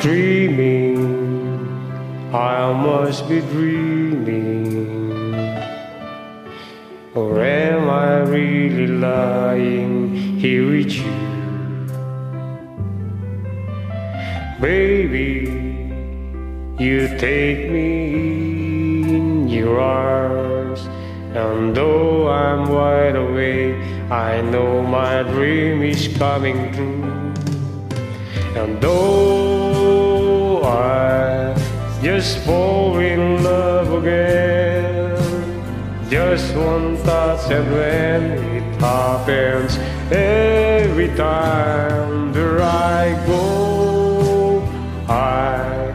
dreaming. I must be dreaming. Or am I really lying here with you? Baby, you take me in your arms. And though I'm wide awake, I know my dream is coming true. And though just fall in love again, just one touch, and when it happens, every time that I go, I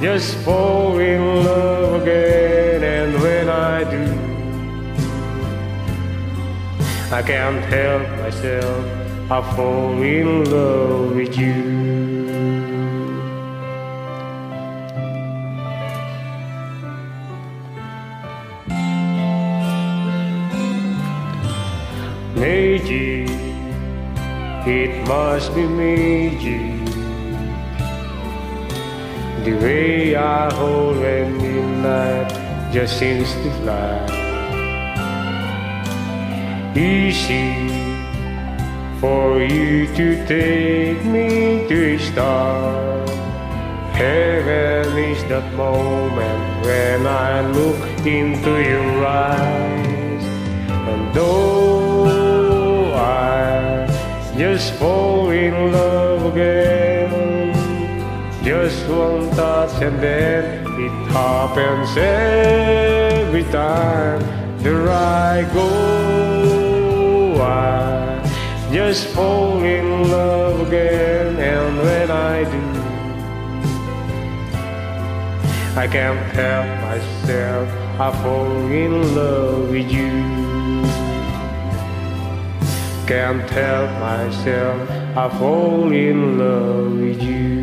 just fall in love again, and when I do, I can't help myself, I fall in love with you. Magic, it must be magic. The way I hold when midnight just seems to fly. Easy for you to take me to a star. Heaven is that moment when I look into your eyes. And though just fall in love again, just one touch and then it happens every time that I go. I just fall in love again, and when I do, I can't help myself. I fall in love with you. Can't help myself. I fall in love with you.